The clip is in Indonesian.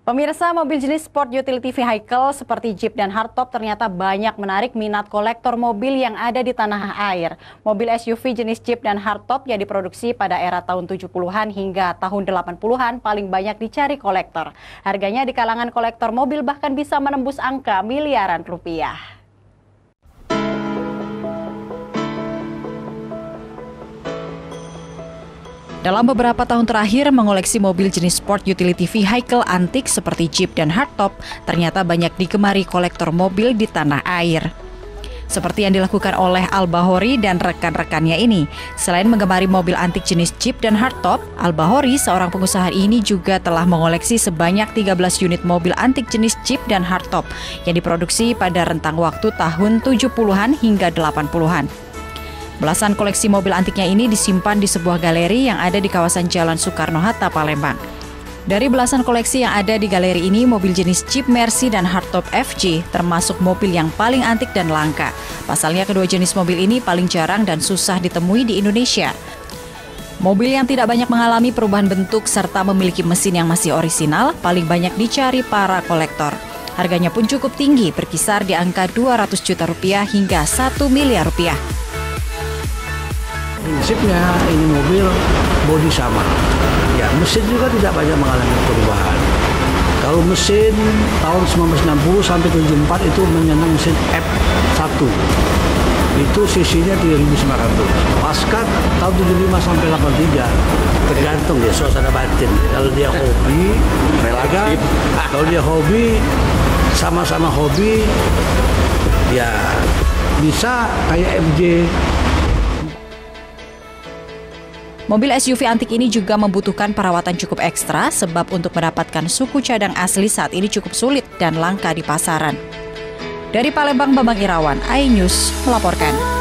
Pemirsa mobil jenis sport utility vehicle seperti Jeep dan hardtop ternyata banyak menarik minat kolektor mobil yang ada di tanah air. Mobil SUV jenis Jeep dan hardtop yang diproduksi pada era tahun 70-an hingga tahun 80-an paling banyak dicari kolektor. Harganya di kalangan kolektor mobil bahkan bisa menembus angka miliaran rupiah. Dalam beberapa tahun terakhir, mengoleksi mobil jenis sport utility vehicle antik seperti Jeep dan hardtop ternyata banyak digemari kolektor mobil di tanah air. Seperti yang dilakukan oleh Al Bahori dan rekan-rekannya ini. Selain menggemari mobil antik jenis Jeep dan hardtop, Al Bahori, seorang pengusaha ini juga telah mengoleksi sebanyak 13 unit mobil antik jenis Jeep dan hardtop yang diproduksi pada rentang waktu tahun 70-an hingga 80-an. Belasan koleksi mobil antiknya ini disimpan di sebuah galeri yang ada di kawasan Jalan Soekarno-Hatta, Palembang. Dari belasan koleksi yang ada di galeri ini, mobil jenis Jeep Mercy dan Hardtop FJ termasuk mobil yang paling antik dan langka. Pasalnya kedua jenis mobil ini paling jarang dan susah ditemui di Indonesia. Mobil yang tidak banyak mengalami perubahan bentuk serta memiliki mesin yang masih orisinal paling banyak dicari para kolektor. Harganya pun cukup tinggi, berkisar di angka 200 juta rupiah hingga 1 miliar rupiah prinsipnya ini mobil bodi sama. Ya, mesin juga tidak banyak mengalami perubahan. Kalau mesin tahun 1960 sampai 74 itu menyenang mesin F1. Itu sisinya 3900. Pasca tahun 75 sampai 83 tergantung ya suasana batin. Kalau dia hobi, relatif. Kalau dia hobi, sama-sama hobi, ya bisa kayak MJ Mobil SUV antik ini juga membutuhkan perawatan cukup ekstra sebab untuk mendapatkan suku cadang asli saat ini cukup sulit dan langka di pasaran. Dari Palembang, Bambang Irawan, iNews melaporkan.